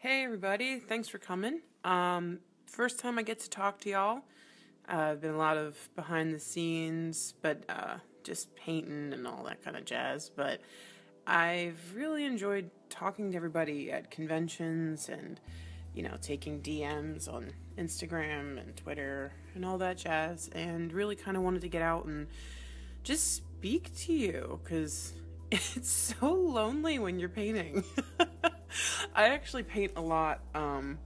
Hey everybody, thanks for coming. Um, first time I get to talk to y'all. Uh, I've been a lot of behind the scenes, but uh, just painting and all that kind of jazz. But I've really enjoyed talking to everybody at conventions and you know taking DMs on Instagram and Twitter and all that jazz, and really kind of wanted to get out and just speak to you because it's so lonely when you're painting. I actually paint a lot um,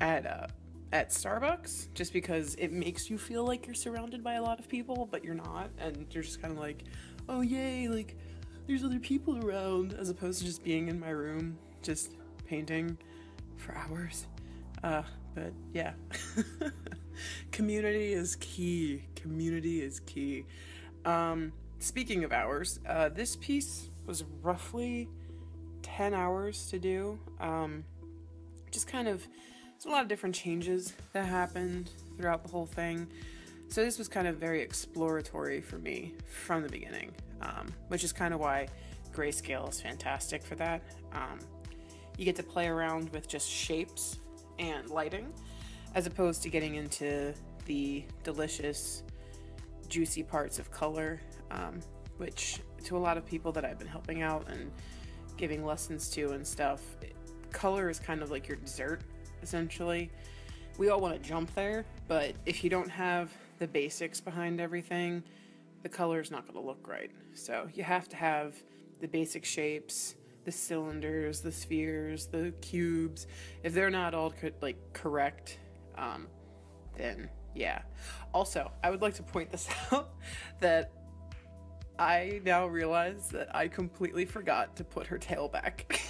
at uh, at Starbucks just because it makes you feel like you're surrounded by a lot of people, but you're not, and you're just kind of like, oh yay, like there's other people around, as opposed to just being in my room just painting for hours. Uh, but yeah, community is key. Community is key. Um, speaking of hours, uh, this piece was roughly 10 hours to do. Um, just kind of, there's a lot of different changes that happened throughout the whole thing. So this was kind of very exploratory for me from the beginning, um, which is kind of why grayscale is fantastic for that. Um, you get to play around with just shapes and lighting, as opposed to getting into the delicious, juicy parts of color, um, which to a lot of people that I've been helping out and giving lessons to and stuff, color is kind of like your dessert, essentially. We all want to jump there, but if you don't have the basics behind everything, the color is not going to look right. So you have to have the basic shapes, the cylinders, the spheres, the cubes. If they're not all co- like correct, um, then yeah. Also, I would like to point this out that I now realize that I completely forgot to put her tail back.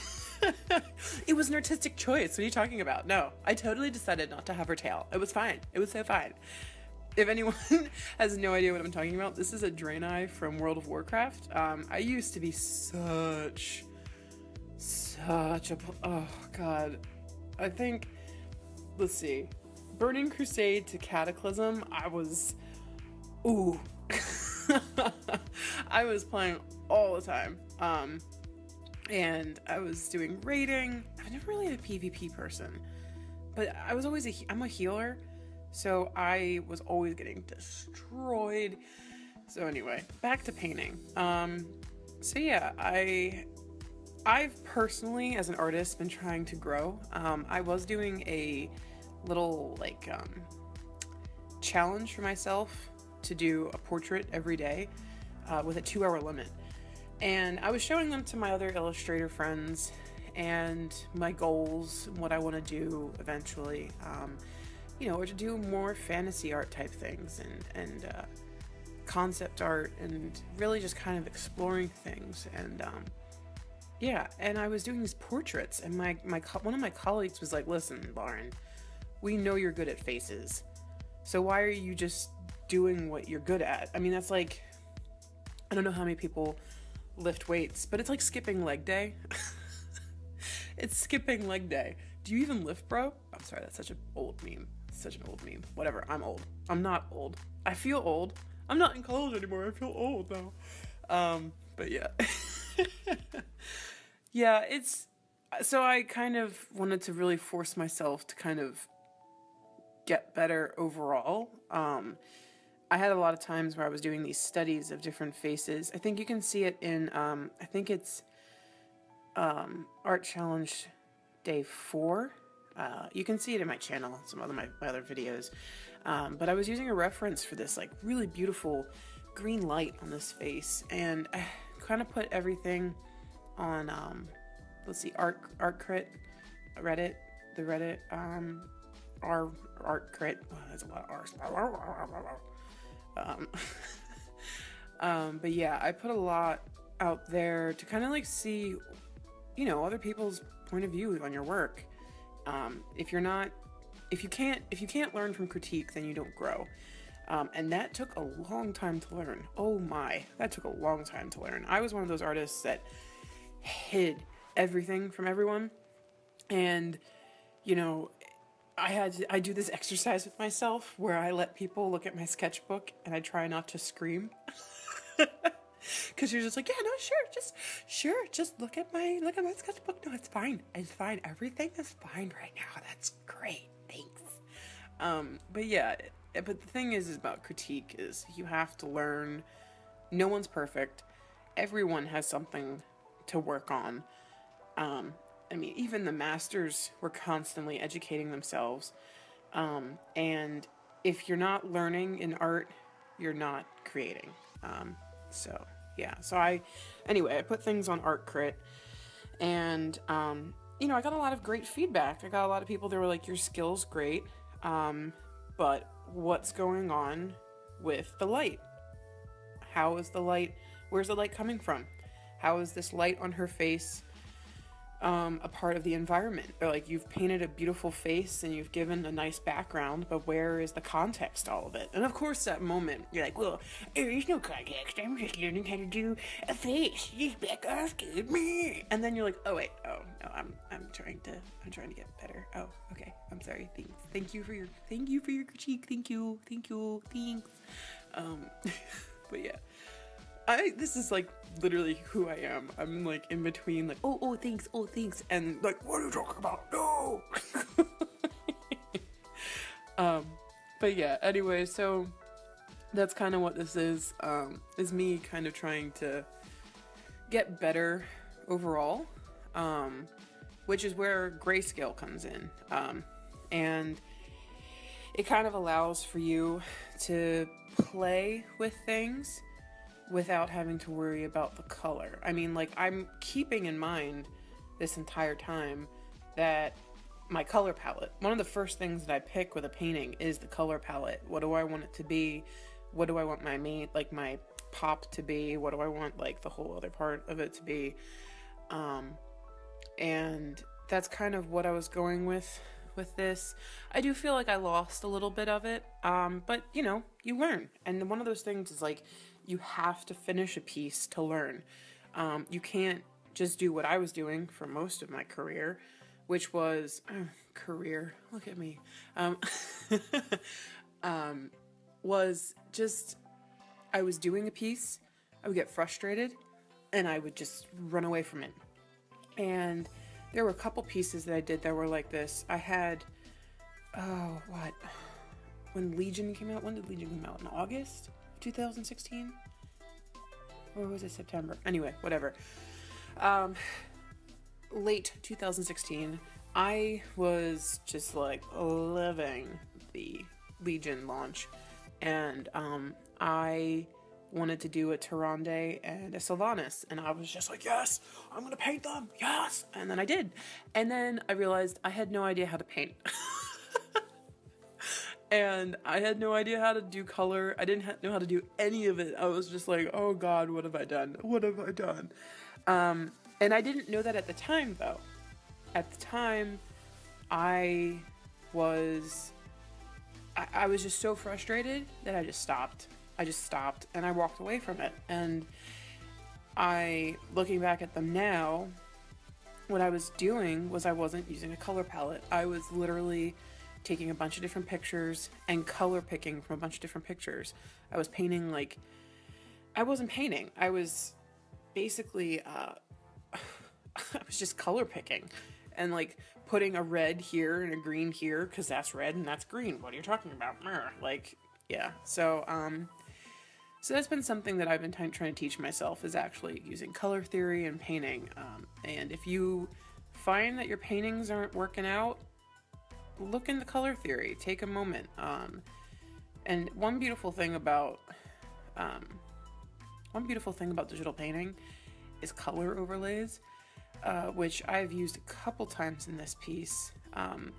it was an artistic choice. What are you talking about? No, I totally decided not to have her tail. It was fine. It was so fine. If anyone has no idea what I'm talking about, this is a Draenei from World of Warcraft. Um, I used to be such, such a. Oh, God. I think. Let's see. Burning Crusade to Cataclysm, I was. Ooh. I was playing all the time. Um, and I was doing raiding. I've never really a PvP person, but I was always a I'm a healer, so I was always getting destroyed. So anyway, back to painting. Um, so yeah, I I've personally, as an artist, been trying to grow. Um, I was doing a little like um, challenge for myself to do a portrait every day uh, with a two hour limit. And I was showing them to my other illustrator friends and my goals, and what I want to do eventually, um, you know, or to do more fantasy art type things and, and uh, concept art and really just kind of exploring things. And um, yeah, and I was doing these portraits, and my, my one of my colleagues was like, Listen, Lauren, we know you're good at faces. So why are you just doing what you're good at. I mean, that's like, I don't know how many people lift weights, but it's like skipping leg day. it's skipping leg day. Do you even lift, bro? I'm sorry, that's such an old meme. Such an old meme. Whatever, I'm old. I'm not old. I feel old. I'm not in college anymore. I feel old though. Um, but yeah. yeah, it's so I kind of wanted to really force myself to kind of get better overall. Um, I had a lot of times where I was doing these studies of different faces. I think you can see it in, um, I think it's um, Art Challenge Day 4. Uh, you can see it in my channel, some other my, my other videos. Um, but I was using a reference for this like really beautiful green light on this face, and I kind of put everything on. Um, let's see, Art Art Crit, Reddit, the Reddit, um, our Art Crit. Oh, that's a lot of R's. Um, um, but yeah, I put a lot out there to kind of like see, you know, other people's point of view on your work. Um, if you're not, if you can't, if you can't learn from critique, then you don't grow. Um, and that took a long time to learn. Oh my, that took a long time to learn. I was one of those artists that hid everything from everyone. And, you know, I had I do this exercise with myself where I let people look at my sketchbook and I try not to scream. Because you're just like, yeah, no, sure, just sure, just look at my look at my sketchbook. No, it's fine. It's fine. Everything is fine right now. That's great. Thanks. Um, but yeah, but the thing is, is about critique is you have to learn. No one's perfect. Everyone has something to work on. Um, I mean, even the masters were constantly educating themselves. Um, and if you're not learning in art, you're not creating. Um, so yeah, so I, anyway, I put things on Art Crit. and um, you know, I got a lot of great feedback. I got a lot of people that were like, "Your skills great, um, but what's going on with the light? How is the light? Where's the light coming from? How is this light on her face?" Um, a part of the environment. Or like you've painted a beautiful face and you've given a nice background, but where is the context all of it? And of course, that moment you're like, well, there is no context. I'm just learning how to do a face. Just back off, me. And then you're like, oh wait, oh no, I'm I'm trying to I'm trying to get better. Oh, okay, I'm sorry. Thanks. Thank you for your thank you for your critique. Thank you, thank you, thanks. Um, but yeah. I this is like literally who I am. I'm like in between like oh oh thanks oh thanks and like what are you talking about? No. um, but yeah. Anyway, so that's kind of what this is. Um, is me kind of trying to get better overall. Um, which is where grayscale comes in. Um, and it kind of allows for you to play with things without having to worry about the color. I mean, like, I'm keeping in mind this entire time that my color palette, one of the first things that I pick with a painting is the color palette. What do I want it to be? What do I want my main, like, my pop to be? What do I want, like, the whole other part of it to be? Um, and that's kind of what I was going with with this. I do feel like I lost a little bit of it, um, but you know, you learn. And one of those things is like you have to finish a piece to learn. Um, you can't just do what I was doing for most of my career, which was uh, career. Look at me. Um, um, was just I was doing a piece, I would get frustrated, and I would just run away from it. And there were a couple pieces that I did that were like this. I had oh what when Legion came out. When did Legion come out? In August. 2016? Or was it September? Anyway, whatever. Um, late 2016, I was just like loving the Legion launch, and um, I wanted to do a Tyrande and a Sylvanas, and I was just like, yes, I'm gonna paint them, yes! And then I did. And then I realized I had no idea how to paint. and I had no idea how to do color. I didn't ha- know how to do any of it. I was just like, oh God, what have I done? What have I done? Um, and I didn't know that at the time, though. At the time, I was. I, I was just so frustrated that I just stopped. I just stopped and I walked away from it. And I, looking back at them now, what I was doing was I wasn't using a color palette. I was literally taking a bunch of different pictures and color picking from a bunch of different pictures. I was painting like I wasn't painting. I was basically uh I was just color picking and like putting a red here and a green here cuz that's red and that's green. What are you talking about? Like yeah. So um so that's been something that I've been t- trying to teach myself is actually using color theory and painting. Um, and if you find that your paintings aren't working out, look into color theory. Take a moment. Um, and one beautiful thing about um, one beautiful thing about digital painting is color overlays, uh, which I've used a couple times in this piece, um,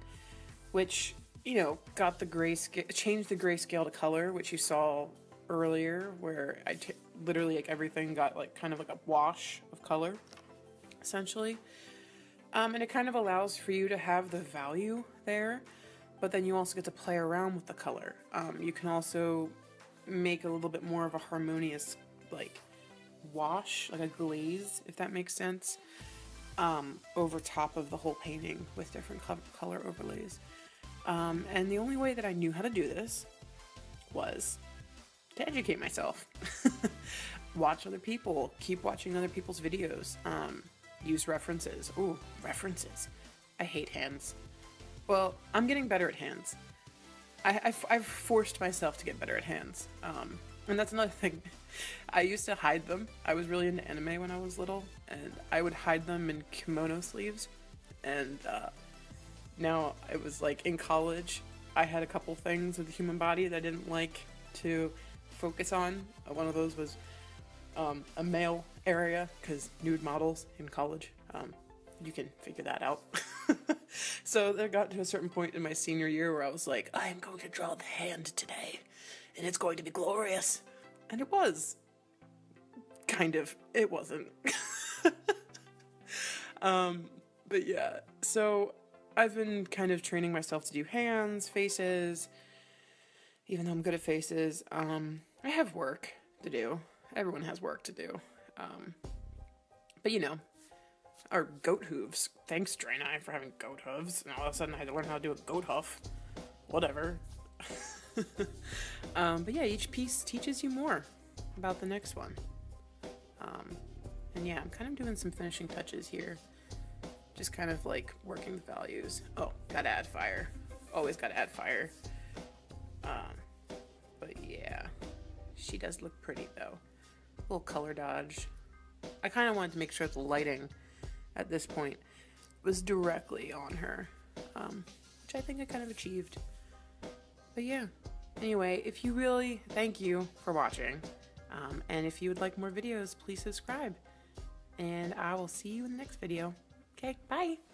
which you know got the grayscale, changed the grayscale to color, which you saw earlier, where I literally like everything got like kind of like a wash of color, essentially. Um, and it kind of allows for you to have the value there, but then you also get to play around with the color. Um, you can also make a little bit more of a harmonious, like, wash, like a glaze, if that makes sense, um, over top of the whole painting with different color overlays. Um, and the only way that I knew how to do this was to educate myself. watch other people, keep watching other people's videos, um, use references. Ooh, references. I hate hands. Well, I'm getting better at hands. I, I've, I've forced myself to get better at hands. Um, and that's another thing. I used to hide them. I was really into anime when I was little, and I would hide them in kimono sleeves. And uh, now it was like in college, I had a couple things with the human body that I didn't like to focus on. One of those was um, a male area because nude models in college. Um, you can figure that out. so there got to a certain point in my senior year where I was like, I am going to draw the hand today, and it's going to be glorious. And it was. Kind of. It wasn't. um, but yeah, so I've been kind of training myself to do hands, faces, even though I'm good at faces. Um, I have work to do. Everyone has work to do. Um, but you know, our goat hooves. Thanks, Draenei, for having goat hooves. And all of a sudden I had to learn how to do a goat hoof. Whatever. um, but yeah, each piece teaches you more about the next one. Um, and yeah, I'm kind of doing some finishing touches here. Just kind of like working the values. Oh, gotta add fire. Always gotta add fire. Um, but yeah, she does look pretty though. Little color dodge. I kind of wanted to make sure the lighting at this point was directly on her, um, which I think I kind of achieved. But yeah. Anyway, if you really, thank you for watching. Um, and if you would like more videos, please subscribe. And I will see you in the next video. Okay, bye.